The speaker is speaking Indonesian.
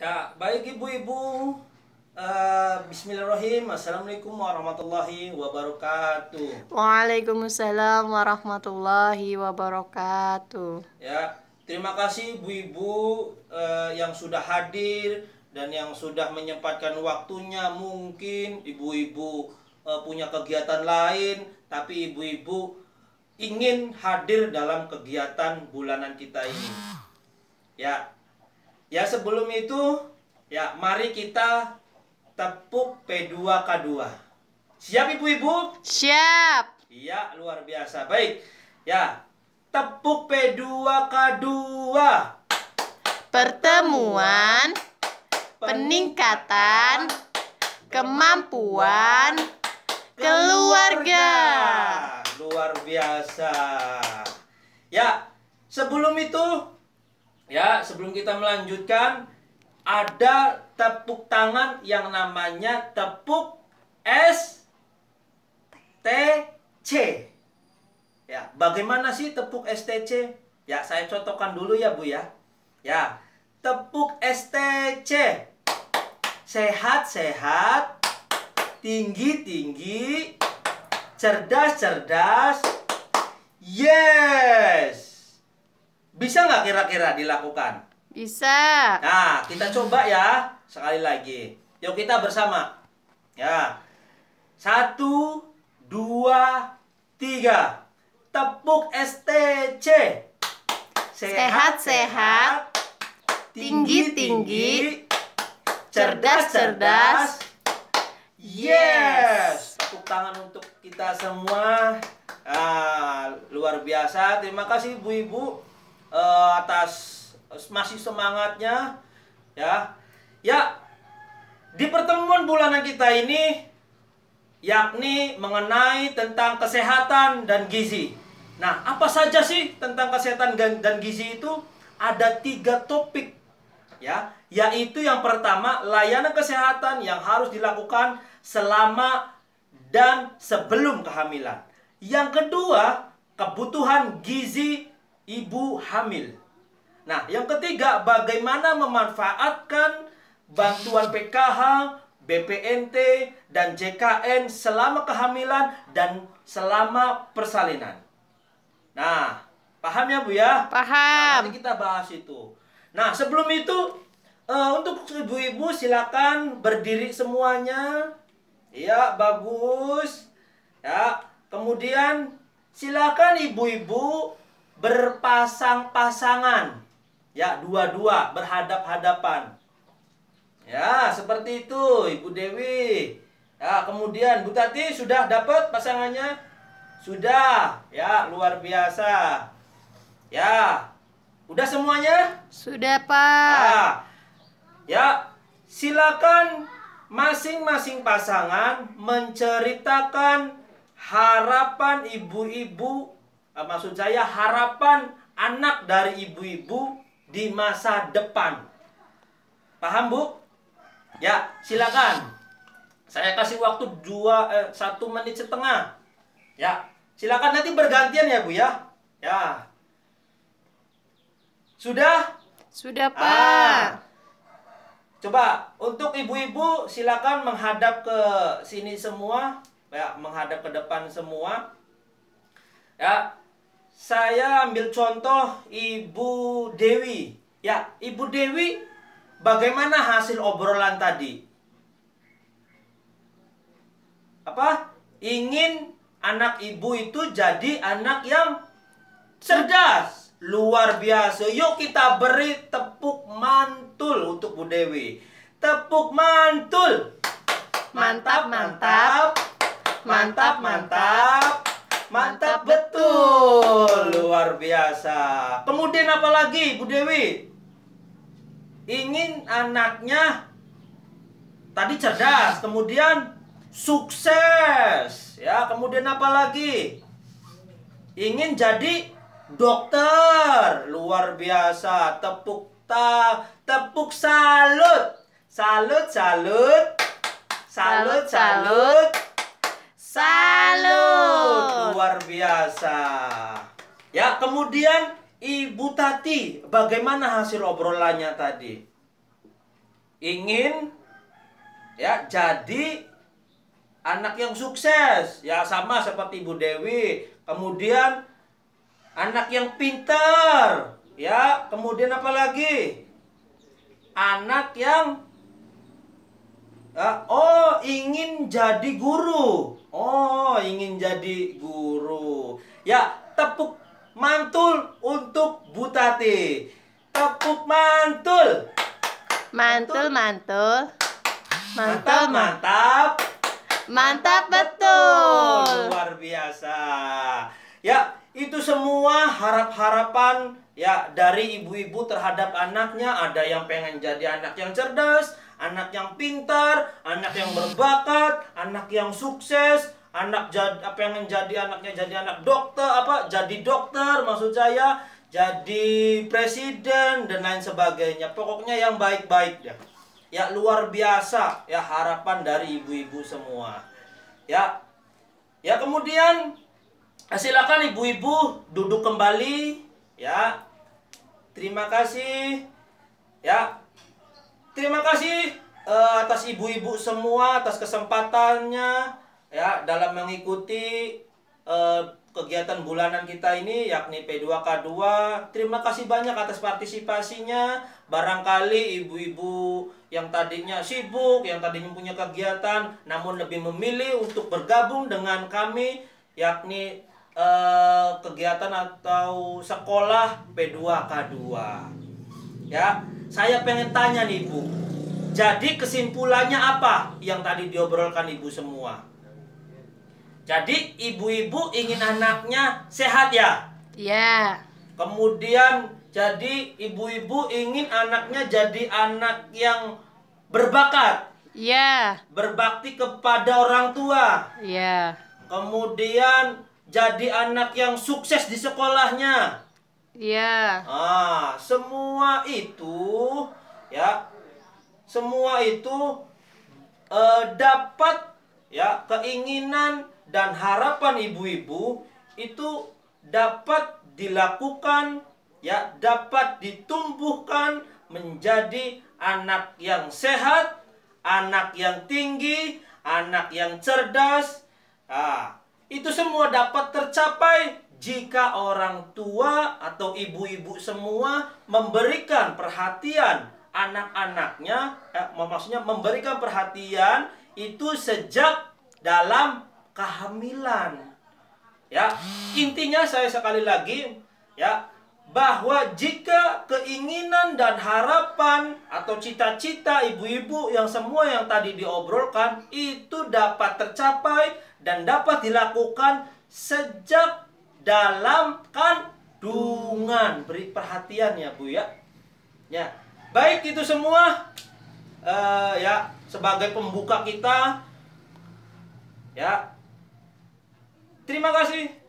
Ya, baik ibu-ibu. Eh, Bismillahirrahmanirrahim. Assalamualaikum warahmatullahi wabarakatuh. Waalaikumsalam warahmatullahi wabarakatuh. Ya, terima kasih ibu-ibu eh, yang sudah hadir dan yang sudah menyempatkan waktunya. Mungkin ibu-ibu eh, punya kegiatan lain, tapi ibu-ibu ingin hadir dalam kegiatan bulanan kita ini. Ya, ya sebelum itu, ya mari kita tepuk P2K2. Siap ibu-ibu? Siap. Iya, luar biasa. Baik. Ya. Tepuk P2K2. Pertemuan peningkatan kemampuan keluarga. Luar biasa. Ya, sebelum itu ya, sebelum kita melanjutkan ada tepuk tangan yang namanya tepuk S T C. Ya, bagaimana sih tepuk STC? Ya, saya contohkan dulu ya, Bu ya. Ya, tepuk STC. Sehat-sehat, tinggi-tinggi, cerdas-cerdas. Yes. Bisa nggak kira-kira dilakukan? Bisa. Nah, kita coba ya. Sekali lagi. Yuk kita bersama. Ya. Satu, dua, tiga. Tepuk STC. Sehat-sehat, tinggi-tinggi, cerdas-cerdas. Yes. Tepuk tangan untuk kita semua. Ah, luar biasa. Terima kasih ibu-ibu eh, atas masih semangatnya ya. Ya. Di pertemuan bulanan kita ini yakni mengenai tentang kesehatan dan gizi. Nah, apa saja sih tentang kesehatan dan gizi itu? Ada tiga topik ya, yaitu yang pertama layanan kesehatan yang harus dilakukan selama dan sebelum kehamilan. Yang kedua, kebutuhan gizi ibu hamil. Nah, yang ketiga, bagaimana memanfaatkan bantuan PKH, BPNT, dan JKN selama kehamilan dan selama persalinan. Nah, paham ya Bu ya? Nah, Paham. nanti kita bahas itu. Nah, sebelum itu eh, untuk ibu-ibu silakan berdiri semuanya. Ya, bagus. Ya, kemudian silakan ibu-ibu berpasang-pasangan. Ya, dua-dua berhadap-hadapan. Ya, seperti itu, Ibu Dewi. Ya, kemudian Bu Tati sudah dapat pasangannya? Sudah. Ya, luar biasa. Ya. Udah semuanya? Sudah, Pak. Ah, ya, silakan masing-masing pasangan menceritakan harapan ibu-ibu, maksud saya harapan anak dari ibu-ibu di masa depan. Paham bu? Ya, silakan. Saya kasih waktu dua eh, satu menit setengah. Ya, silakan nanti bergantian ya bu ya. Ya. Sudah? Sudah, Pak. Ah. Coba untuk ibu-ibu silakan menghadap ke sini semua, ya, menghadap ke depan semua. Ya. Saya ambil contoh Ibu Dewi. Ya, Ibu Dewi bagaimana hasil obrolan tadi? Apa? Ingin anak ibu itu jadi anak yang cerdas. Luar biasa. Yuk kita beri tepuk mantul untuk Bu Dewi. Tepuk mantul. Mantap, mantap. Mantap, mantap. Mantap betul. Luar biasa. Kemudian apa lagi Bu Dewi? Ingin anaknya tadi cerdas, kemudian sukses. Ya, kemudian apa lagi? Ingin jadi dokter. Luar biasa. Tepuk ta, tepuk salut. Salut, salut. Salut, salut. Salut. Luar biasa. Ya, kemudian Ibu Tati, bagaimana hasil obrolannya tadi? ingin ya jadi anak yang sukses. Ya sama seperti Ibu Dewi. Kemudian anak yang pintar. Ya kemudian apa lagi anak yang ya, oh ingin jadi guru oh ingin jadi guru ya tepuk mantul untuk Butati tepuk mantul Mantul, mantul. mantap Mantul, mantap Mantap betul. Luar biasa. Ya, itu semua harap-harapan ya dari ibu-ibu terhadap anaknya. Ada yang pengen jadi anak yang cerdas, anak yang pintar, anak yang berbakat, anak yang sukses, anak jadi pengen jadi anaknya jadi anak dokter apa jadi dokter maksud saya jadi presiden dan lain sebagainya. Pokoknya yang baik-baik. Ya. Ya luar biasa. Ya harapan dari ibu-ibu semua. Ya. Ya kemudian silakan ibu-ibu duduk kembali. Ya. Terima kasih. Ya terima kasih eh, atas ibu-ibu semua atas kesempatannya ya dalam mengikuti eh, kegiatan bulanan kita ini yakni P2K2. Terima kasih banyak atas partisipasinya. Barangkali ibu-ibu yang tadinya sibuk, yang tadinya punya kegiatan namun lebih memilih untuk bergabung dengan kami yakni eh, kegiatan atau sekolah P2K2. Ya, saya pengen tanya nih Ibu. Jadi kesimpulannya apa yang tadi diobrolkan Ibu semua? Jadi ibu-ibu ingin anaknya sehat ya. Ya. Kemudian jadi ibu-ibu ingin anaknya jadi anak yang berbakat, Ya. berbakti kepada orang tua. Ya. Kemudian jadi anak yang sukses di sekolahnya. Ya. Ah, semua itu ya semua itu eh, dapat ya keinginan dan harapan ibu-ibu itu dapat dilakukan ya dapat ditumbuhkan menjadi anak yang sehat, anak yang tinggi, anak yang cerdas. Ah, itu semua dapat tercapai jika orang tua atau ibu-ibu semua memberikan perhatian anak-anaknya, eh, maksudnya memberikan perhatian itu sejak dalam kehamilan. Ya, intinya saya sekali lagi ya bahwa jika keinginan dan harapan atau cita-cita ibu-ibu yang semua yang tadi diobrolkan itu dapat tercapai dan dapat dilakukan sejak dalam kandungan. Beri perhatian ya, Bu ya. Ya. Baik itu semua eh, ya sebagai pembuka kita ya Terima kasih.